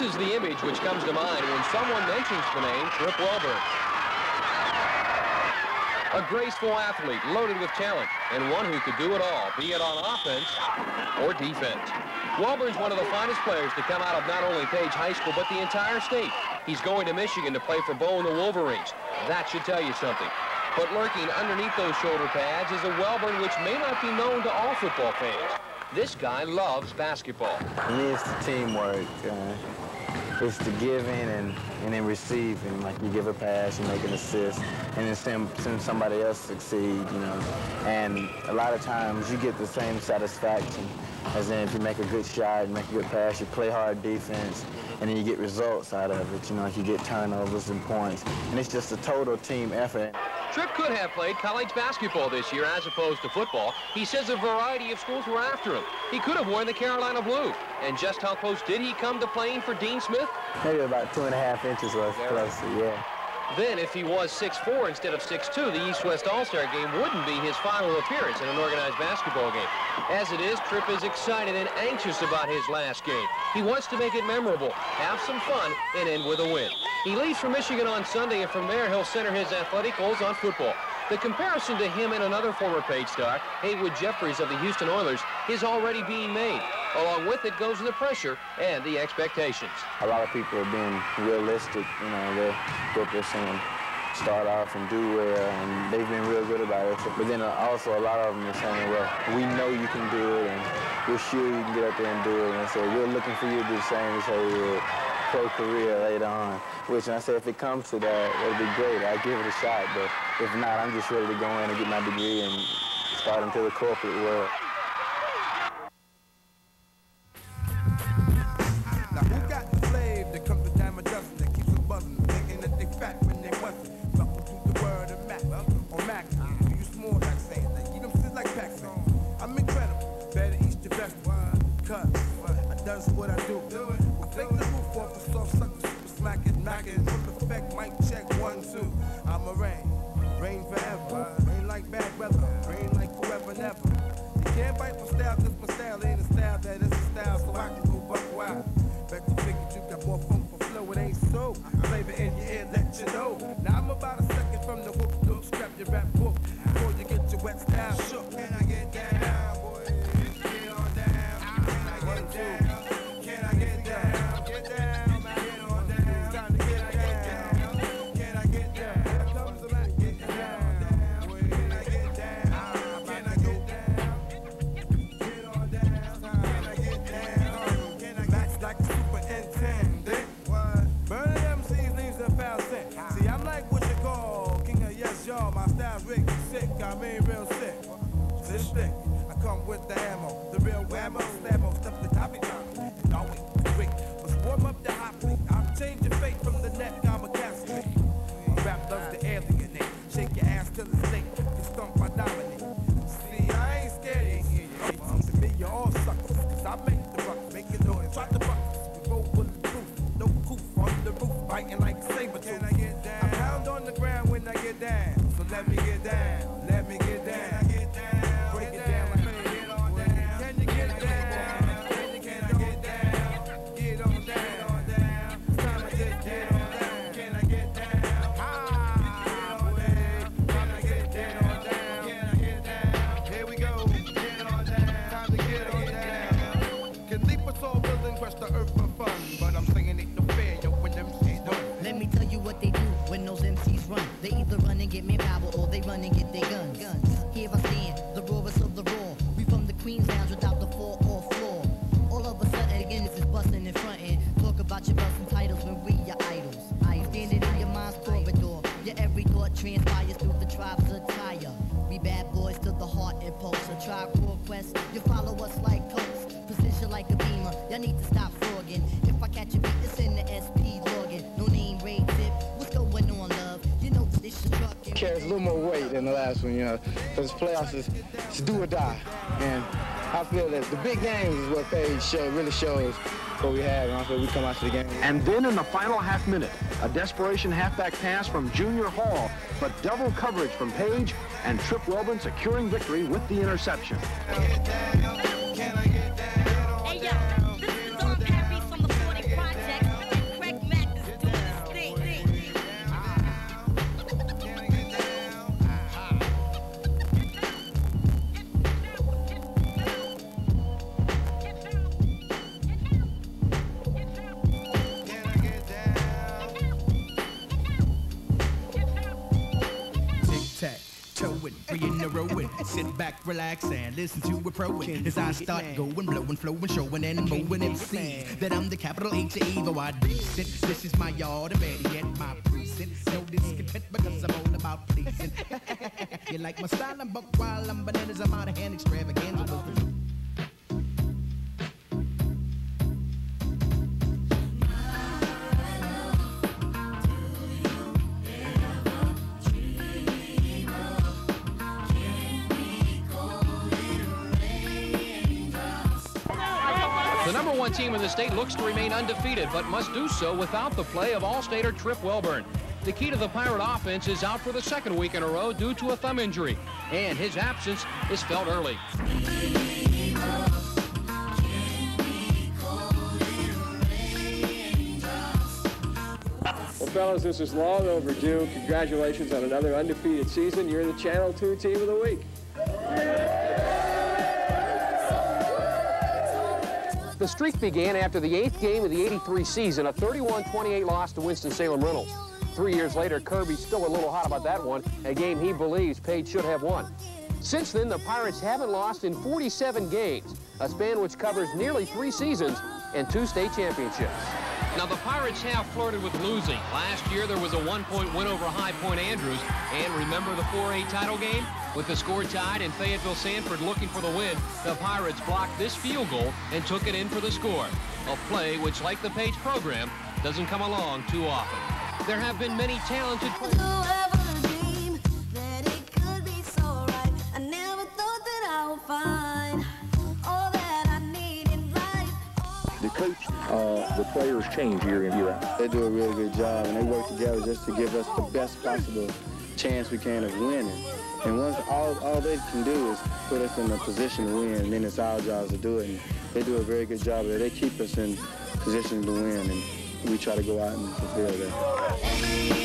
This is the image which comes to mind when someone mentions the name Tripp Welborne. A graceful athlete loaded with talent and one who could do it all, be it on offense or defense. Welborne's one of the finest players to come out of not only Page High School, but the entire state. He's going to Michigan to play for Bo and the Wolverines. That should tell you something. But lurking underneath those shoulder pads is a Welburn which may not be known to all football fans. This guy loves basketball. It's the teamwork. Uh, it's the giving and, and then receiving. Like you give a pass, you make an assist, and then send, send somebody else succeed, you know. And a lot of times you get the same satisfaction as in if you make a good shot, you make a good pass, you play hard defense, and then you get results out of it. You know, if you get turnovers and points. And it's just a total team effort. Tripp could have played college basketball this year as opposed to football. He says a variety of schools were after him. He could have worn the Carolina blue. And just how close did he come to playing for Dean Smith? Maybe about two and a half inches was closer, yeah. Then, if he was 6'4 instead of 6'2, the East-West All-Star game wouldn't be his final appearance in an organized basketball game. As it is, Tripp is excited and anxious about his last game. He wants to make it memorable, have some fun, and end with a win. He leaves for Michigan on Sunday, and from there, he'll center his athletic goals on football. The comparison to him and another former Page star, Haywood Jeffires of the Houston Oilers, is already being made. Along with it goes the pressure and the expectations. A lot of people are being realistic, you know, they're they're start off and do well, and they've been real good about it. But then uh, also a lot of them are saying, well, we know you can do it, and we're sure you can get up there and do it. And so we're looking for you to do the same as Haywood pro career later on. Which I say if it comes to that, it'll be great. I'll give it a shot. But if not, I'm just ready to go in and get my degree and start into the corporate world. Mic check, because playoffs is, is do or die. And I feel that the big games is what Page show, really shows what we have, and I feel we come out to the game. And then in the final half minute, a desperation halfback pass from Junior Hall, but double coverage from Page, and Tripp Welborne securing victory with the interception. Relax, and listen to a pro as I start going, blowing, flowing, showing, and moving MC. That I'm the capital H E O I decent. This is my yard, and better yet, my precinct. No discontent because I'm all about pleasing. you like my style, I'm buck while I'm bananas, I'm out of hand extravaganza. State looks to remain undefeated, but must do so without the play of All-Stater Tripp Welborne. The key to the Pirate offense is out for the second week in a row due to a thumb injury, and his absence is felt early. Well, fellas, this is long overdue. Congratulations on another undefeated season. You're the Channel 2 Team of the Week. The streak began after the eighth game of the 83 season, a 31-28 loss to Winston-Salem Reynolds. Three years later, Kirby's still a little hot about that one, a game he believes Page should have won. Since then, the Pirates haven't lost in 47 games, a span which covers nearly three seasons and two state championships. Now, the Pirates have flirted with losing. Last year, there was a one-point win over High Point Andrews. And remember the 4A title game? With the score tied and Fayetteville Sanford looking for the win, the Pirates blocked this field goal and took it in for the score. A play which, like the Page program, doesn't come along too often. There have been many talented players. Coach, uh, the players change year in, year out. They do a really good job, and they work together just to give us the best possible chance we can of winning. And once all, all they can do is put us in a position to win, and then it's our job to do it. And they do a very good job of it. They keep us in position to win, and we try to go out and fulfill that.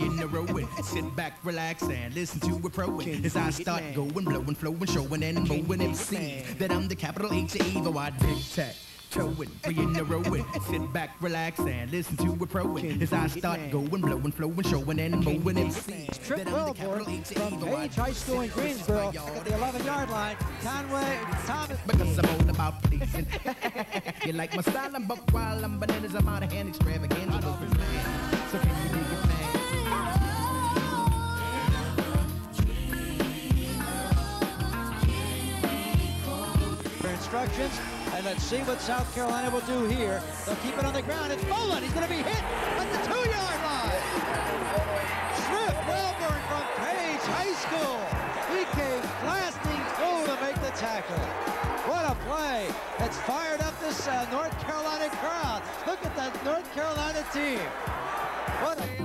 In a row, and sit back, relax, and listen to a pro as I start going, blowing, flowing, showing, and moving MC. That I'm the capital H E O I tic tac. Towing, three in a row, and sit back, relax, and listen to a pro as I start going, blowing, flowing, showing, and moving MC. Tripp Welborne from Page High School in Greensboro at the 11-yard line. Conway Thomas. Because I'm all about pleasing. you like my style, I'm buck while I'm bananas, I'm out of hand extravaganza. So can instructions, and let's see what South Carolina will do here. They'll keep it on the ground. It's Bolin. He's going to be hit at the two-yard line. Tripp Welborne from Page High School. He came blasting through to make the tackle. What a play. It's fired up this uh, North Carolina crowd. Look at that North Carolina team. What a...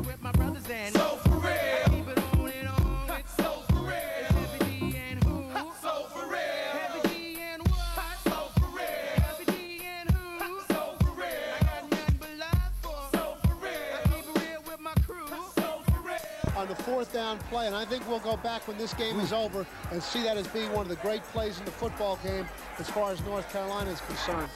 fourth down play, and I think we'll go back when this game is over and see that as being one of the great plays in the football game as far as North Carolina is concerned.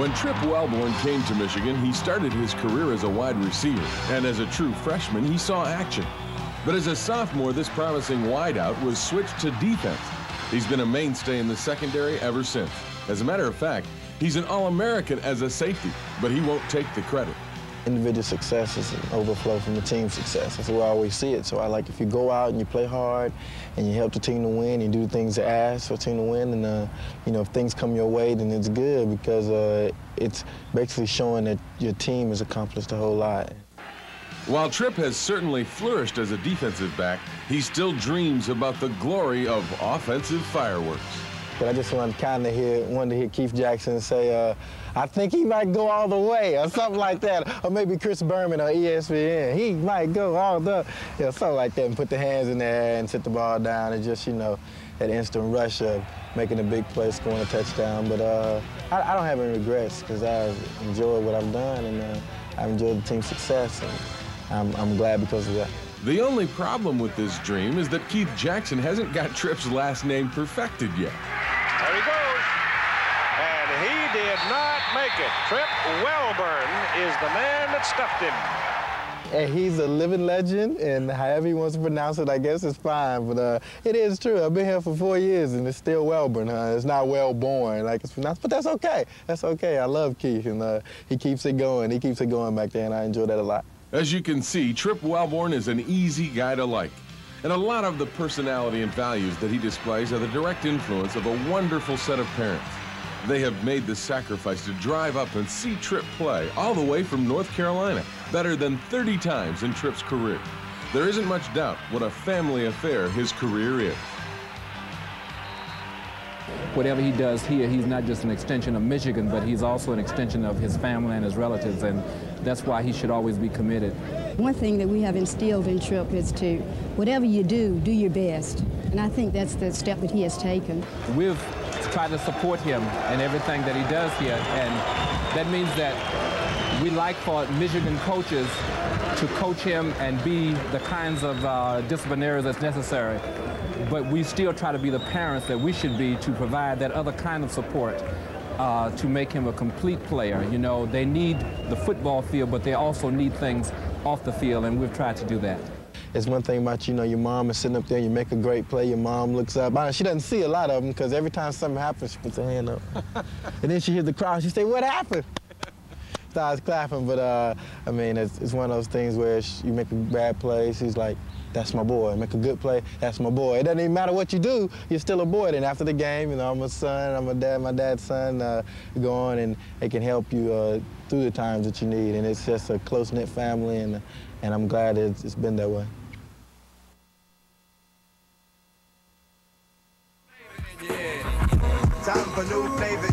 When Tripp Welborne came to Michigan, he started his career as a wide receiver, and as a true freshman, he saw action. But as a sophomore, this promising wideout was switched to defense. He's been a mainstay in the secondary ever since. As a matter of fact, he's an All-American as a safety, but he won't take the credit. Individual success is an overflow from the team success. That's way I always see it. So I like if you go out and you play hard and you help the team to win, you do things to ask for the team to win, and uh, you know if things come your way, then it's good because uh, it's basically showing that your team has accomplished a whole lot. While Tripp has certainly flourished as a defensive back, he still dreams about the glory of offensive fireworks. But I just wanted kind of hear, wanted to hear Keith Jackson say, uh, I think he might go all the way, or something like that, or maybe Chris Berman or ESPN. He might go all the, you know, something like that, and put the hands in the air and sit the ball down, and just, you know, that instant rush of making a big play, scoring a touchdown. But uh, I, I, don't have any regrets because I've enjoyed what I've done, and uh, I've enjoyed the team's success, and I'm, I'm glad because of that. The only problem with this dream is that Keith Jackson hasn't got Tripp's last name perfected yet. There he goes. And he did not make it. Tripp Wellburn is the man that stuffed him. And he's a living legend, and however he wants to pronounce it, I guess it's fine. But uh, it is true. I've been here for four years, and it's still Wellburn. Huh? It's not Welborne like it's pronounced, but that's okay. That's okay. I love Keith, and uh, he keeps it going. He keeps it going back there, and I enjoy that a lot. As you can see, Tripp Welborne is an easy guy to like. And a lot of the personality and values that he displays are the direct influence of a wonderful set of parents. They have made the sacrifice to drive up and see Tripp play all the way from North Carolina, better than 30 times in Tripp's career. There isn't much doubt what a family affair his career is. Whatever he does here, he's not just an extension of Michigan, but he's also an extension of his family and his relatives. And that's why he should always be committed. One thing that we have instilled in Tripp is to, whatever you do, do your best. And I think that's the step that he has taken. We've to support him in everything that he does here. And that means that we like for Michigan coaches to coach him and be the kinds of uh, disciplinarians that's necessary. But we still try to be the parents that we should be to provide that other kind of support uh, to make him a complete player. You know, they need the football field, but they also need things off the field, and we've tried to do that. It's one thing about, you know, your mom is sitting up there, you make a great play, your mom looks up. She doesn't see a lot of them because every time something happens, she puts her hand up. and then she hears the crowd, she say, what happened? Starts clapping, but uh, I mean, it's, it's one of those things where she, you make a bad play, she's like, that's my boy. Make a good play, that's my boy. It doesn't even matter what you do, you're still a boy. And after the game, you know, I'm a son, I'm a dad, my dad's son. Uh, go on and it can help you uh, through the times that you need. And it's just a close-knit family, and, and I'm glad it's, it's been that way. For new flavor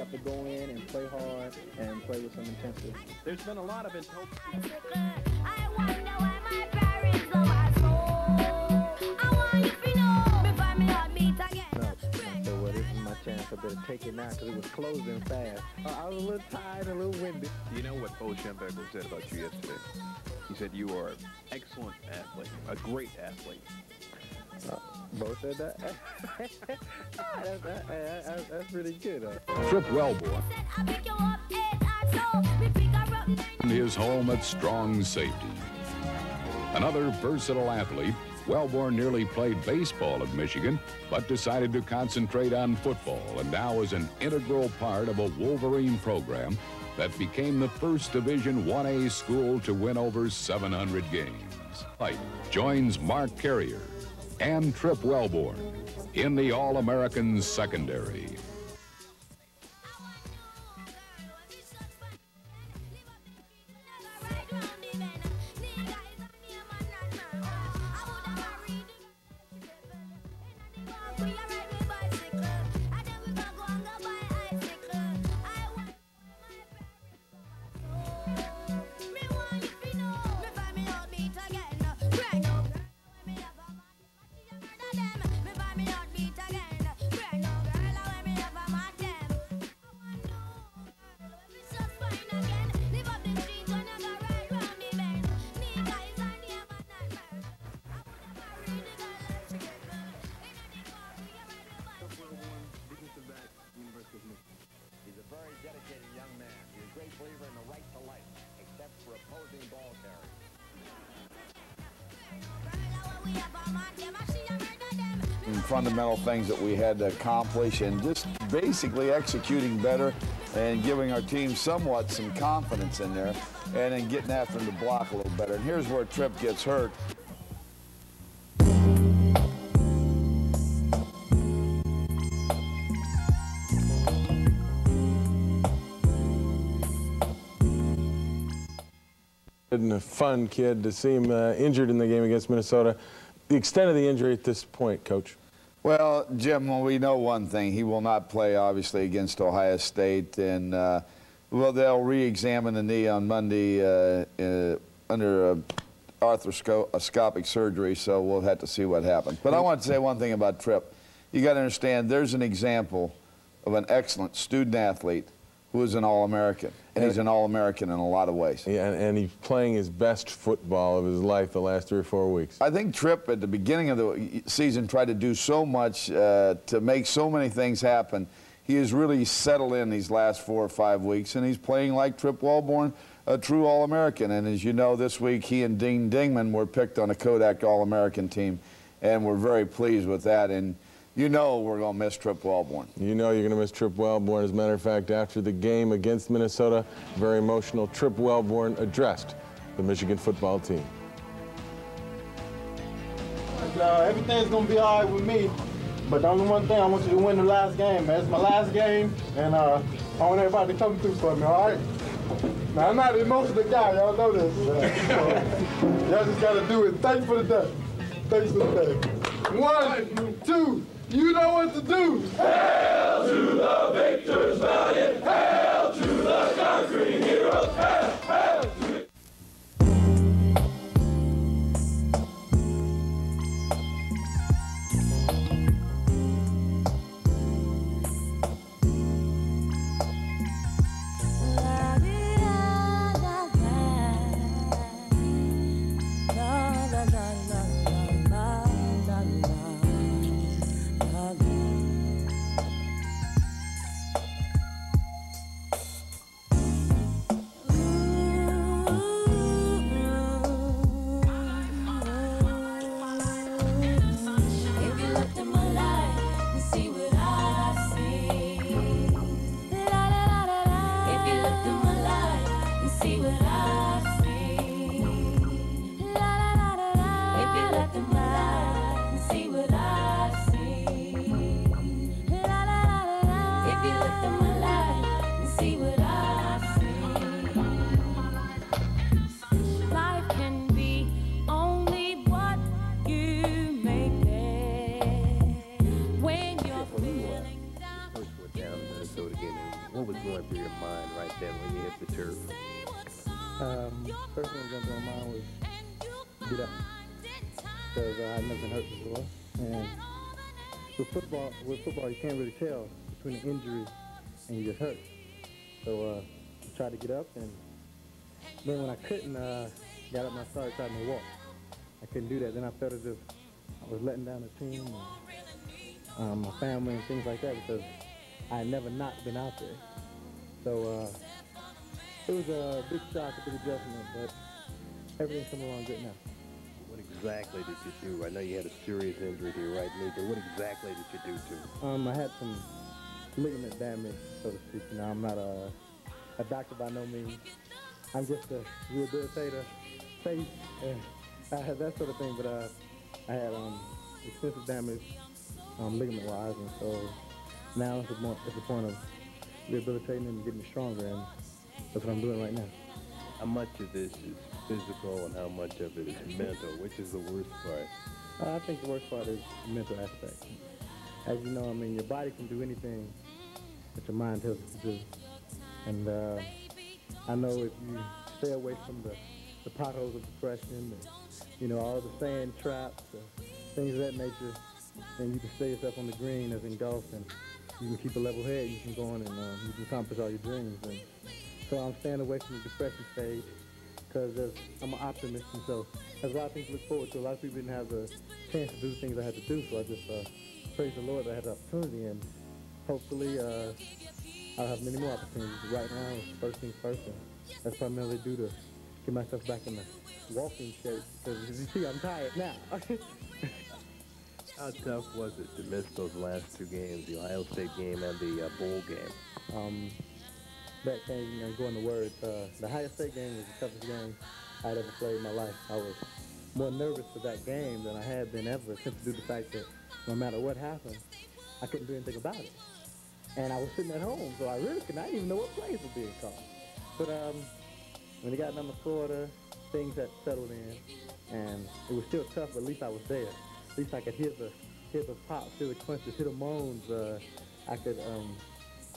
so have to go in and play hard and play with some intensity. There's been a lot of intensity. No. Well, this is my chance. I better take it now because it was closing fast. Uh, I was a little tired, a little windy. You know what Bo Schembechler said about you yesterday? He said you are an excellent athlete, a great athlete. Uh, Bo said that. Ah, that's, that, that, that's, that's pretty good. Tripp Welborne his home at Strong Safety. Another versatile athlete, Welborne nearly played baseball at Michigan, but decided to concentrate on football and now is an integral part of a Wolverine program that became the first Division 1A school to win over 700 games. Fight joins Mark Carrier and Tripp Welborne in the All-American secondary. Fundamental things that we had to accomplish and just basically executing better and giving our team somewhat some confidence in there and then getting after them to block a little better. And here's where Tripp gets hurt. and a fun kid to see him uh, injured in the game against Minnesota. The extent of the injury at this point, Coach. Well, Jim, well, we know one thing. He will not play, obviously, against Ohio State. And, uh, well, they'll re-examine the knee on Monday uh, uh, under arthroscopic surgery, so we'll have to see what happens. But I want to say one thing about Tripp. You got to understand, there's an example of an excellent student athlete who is an All-American. And he's an All-American in a lot of ways. Yeah, and, and he's playing his best football of his life the last three or four weeks. I think Tripp at the beginning of the season tried to do so much uh, to make so many things happen. He has really settled in these last four or five weeks, and he's playing like Tripp Welborne, a true All-American. And as you know, this week he and Dean Dingman were picked on a Kodak All-American team, and we're very pleased with that. And you know we're going to miss Tripp Welborne. You know you're going to miss Tripp Welborne. As a matter of fact, after the game against Minnesota, very emotional, Tripp Welborne addressed the Michigan football team. Uh, everything's gonna be all right with me. But the only one thing I want you to win the last game, man. It's my last game, and uh, I want everybody to come through for me, all right? Now I'm not an emotional guy, y'all know this. y'all just gotta do it. Thanks for the day. Thanks for the day. One, two, you know what to do. Hail to the victors valiant. Hail to the conquering heroes. Hail, hail with football, you can't really tell between an injury and you just hurt. So uh, I tried to get up, and then when I couldn't, uh, got up and I started trying to walk. I couldn't do that. Then I felt as if I was letting down the team, and, um, my family, and things like that because I had never not been out there. So uh, it was a big shock, a big adjustment, but everything's coming along good now. Exactly did you do? I know you had a serious injury to your right knee, but what exactly did you do to? Um, I had some ligament damage, so to speak. You know, I'm not a, a doctor by no means. I'm just a rehabilitator, face, and uh, that sort of thing. But uh, I had um, extensive damage um, ligament-wise, and so now it's more, it's a point of rehabilitating and getting stronger, and that's what I'm doing right now. How much of this is physical and how much of it is mental? Which is the worst part? Uh, I think the worst part is the mental aspect. As you know, I mean, your body can do anything that your mind tells it to do. And uh, I know if you stay away from the, the potholes of depression, and, you know, all the sand traps, things of that nature, and you can stay yourself on the green as in you can keep a level head, you can go on and uh, you can accomplish all your dreams. And so I'm staying away from the depression stage because I'm an optimist, and so there's a lot of things to look forward to. A lot of people didn't have the chance to do the things I had to do, so I just uh, praise the Lord that I had the opportunity, and hopefully uh, I'll have many more opportunities. Right now, first things first, and that's primarily due to get myself back in the walking shape, because as you see, I'm tired now. How tough was it to miss those last two games, the Ohio State game and the uh, bowl game? um, that game, you know, going to words, uh, the Ohio State game was the toughest game I'd ever played in my life. I was more nervous for that game than I had been ever, simply due to the fact that no matter what happened, I couldn't do anything about it. And I was sitting at home, so I really could not even know what plays were being called. But um, when it got down to Florida, things had settled in, and it was still tough, but at least I was there. At least I could hear the hear the pops, hear the crunches, hear the moans. Uh, I could um,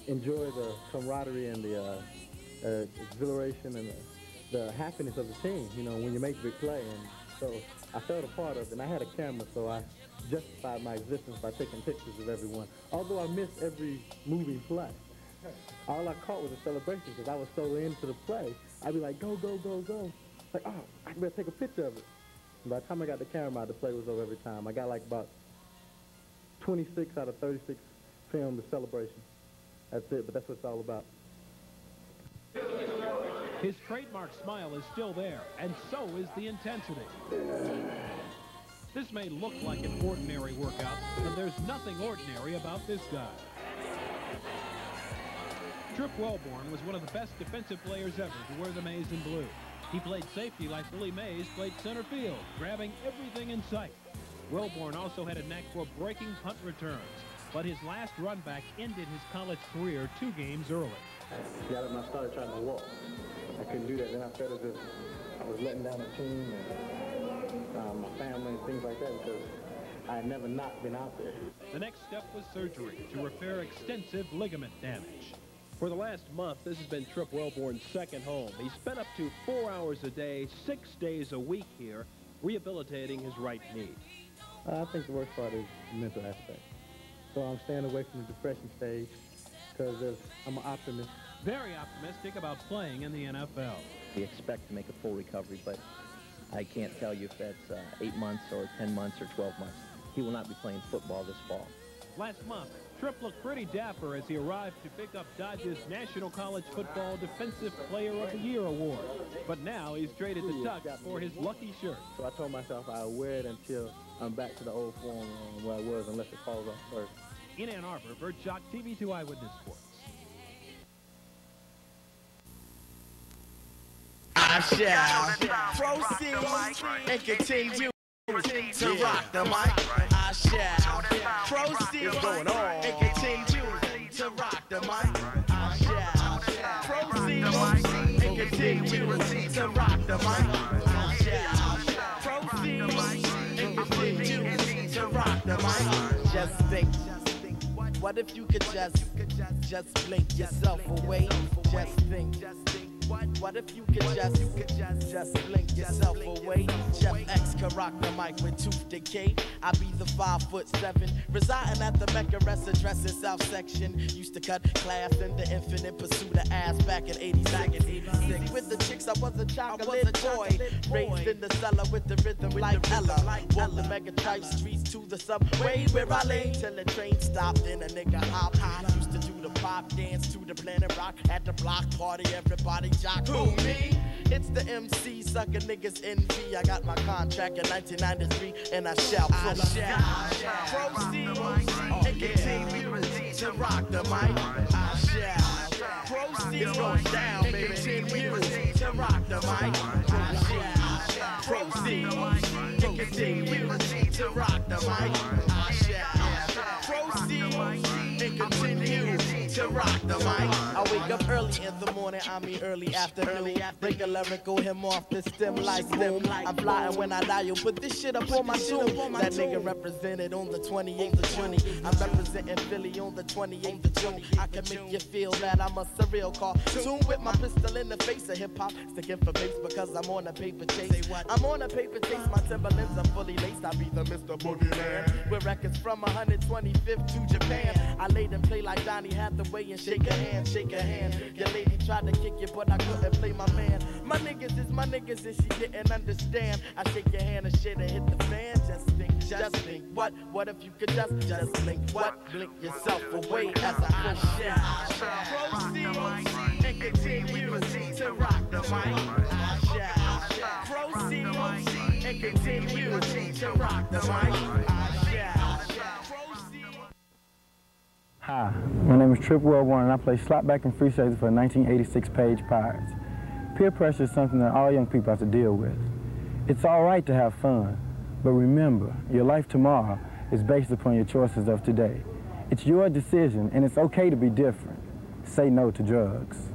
enjoy the camaraderie and the uh, uh, exhilaration and the, the happiness of the team. You know, when you make a big play, and so I felt a part of it. And I had a camera, so I justified my existence by taking pictures of everyone. Although I missed every moving play, all I caught was a celebration because I was so into the play. I'd be like, go, go, go, go. Like, oh, I better take a picture of it. By the time I got the camera out, the play was over every time. I got like about 26 out of 36 filmed the celebration. That's it, but that's what it's all about. His trademark smile is still there, and so is the intensity. This may look like an ordinary workout, but there's nothing ordinary about this guy. Tripp Welborne was one of the best defensive players ever to wear the maize in blue. He played safety like Willie Mays played center field, grabbing everything in sight. Welborne also had a knack for breaking punt returns, but his last run back ended his college career two games early. Yeah, when I started trying to walk, I couldn't do that. Then I felt as if I was letting down the team and uh, my family and things like that because I had never not been out there. The next step was surgery to repair extensive ligament damage. For the last month, this has been Tripp Welborne's second home. He spent up to four hours a day, six days a week here, rehabilitating his right knee. Uh, I think the worst part is the mental aspect. So I'm staying away from the depression stage because I'm an optimist. Very optimistic about playing in the NFL. We expect to make a full recovery, but I can't tell you if that's uh, eight months or 10 months or 12 months. He will not be playing football this fall. Last month, Tripp looked pretty dapper as he arrived to pick up Dodge's National College Football Defensive Player of the Year award. But now he's traded the Ducks for his lucky shirt. So I told myself I'll wear it until I'm back to the old form um, where I was unless it falls off first. In Ann Arbor, Bert Jock, TV2 Eyewitness Sports. I shall proceed and continue to rock the mic. I shall proceed and continue to rock the mic. I shall proceed and continue to rock the mic. I shall proceed and continue to rock the mic. Just think. What if you could just, just blink yourself away? Just think. What if you could just, just blink yourself away? Jeff X can rock the mic with tooth decay. I be the five foot seven, residing at the Mecca rest address in South Section. Used to cut class in the infinite pursuit of ass back in 86. With the chicks, I was a chocolate boy. Raised in the cellar with the rhythm like Ella. Walked the mega tribe streets to the subway where I lay till the train stopped and a nigga hop high. Used to do the pop dance to the planet rock at the block party. Everybody jock. Who me? It's the MC sucker niggas envy. I got my contract in 1993 and I shall proceed. Proceed and continue to rock the mic. I shall proceed going down, baby. Continue to rock the mic. I shall proceed and continue to rock the mic. Continue to rock the mic. I wake up early in the morning, I mean early afternoon. Break a lyrical him off the stem like boom. I'm flying when I dial, put this shit up on my tune. That nigga represented on the 28th of June. I'm representing Philly on the 28th of June. I can make you feel that I'm a surreal cartoon with my pistol in the face of hip hop. Sticking for bass because I'm on a paper chase. I'm on a paper chase, my Timberlands are fully laced. I be the Mr. Boogeyman. With records from 125th to Japan. I laid and play like Donny Hathaway and shake a hand, shake a hand. Your lady tried to kick you, but I couldn't play my man. My niggas is my niggas and she didn't understand. I shake your hand and shit and hit the fan. Just think, just think, what? What if you could just, just blink, what? Blink yourself away as I push Proceed and continue to rock the mic. Proceed and continue to rock the mic. Hi, my name is Tripp Welborne and I play slot back and free safety for the 1986 Page Pirates. Peer pressure is something that all young people have to deal with. It's all right to have fun, but remember, your life tomorrow is based upon your choices of today. It's your decision and it's okay to be different. Say no to drugs.